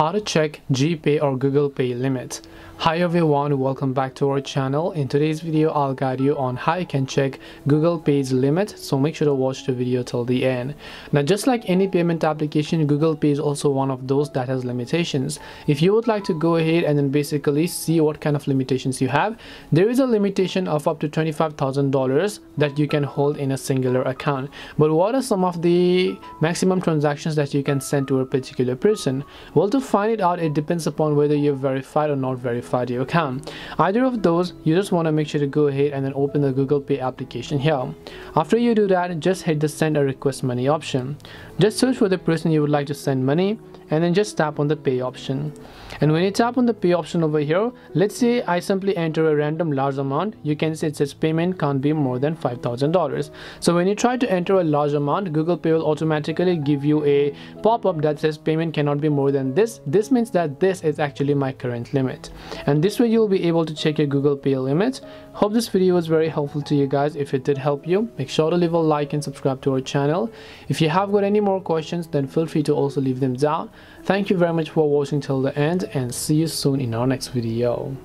how to check GPay or Google Pay limit. Hi everyone, welcome back to our channel. In today's video, I'll guide you on how you can check Google Pay's limit, so make sure to watch the video till the end. Now just like any payment application, Google Pay is also one of those that has limitations. If you would like to go ahead and then basically see what kind of limitations you have, there is a limitation of up to $25,000 that you can hold in a singular account. But what are some of the maximum transactions that you can send to a particular person? Well, to find it out, it depends upon whether you're verified or not verified your account. Either of those, you just want to make sure to go ahead and then open the Google Pay application here. After you do that, just hit the send a request money option. Just search for the person you would like to send money and then just tap on the pay option and when you tap on the pay option over here let's say I simply enter a random large amount you can see it says payment can't be more than $5,000 so when you try to enter a large amount Google Pay will automatically give you a pop-up that says payment cannot be more than this this means that this is actually my current limit and this way you'll be able to check your Google Pay limit hope this video was very helpful to you guys. If it did help you make sure to leave a like and subscribe to our channel. If you have got any more questions then feel free to also leave them down. Thank you very much for watching till the end and see you soon in our next video.